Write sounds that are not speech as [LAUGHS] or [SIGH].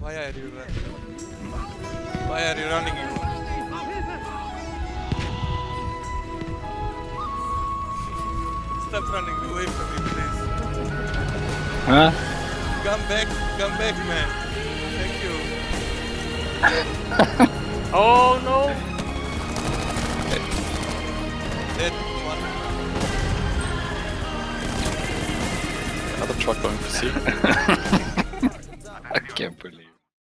Why are you running? Why are you running? You? Stop running away from me, please. Huh? Come back, come back, man. Thank you. [LAUGHS] Oh no! Dead one. Another truck going for C. [LAUGHS] I can't believe.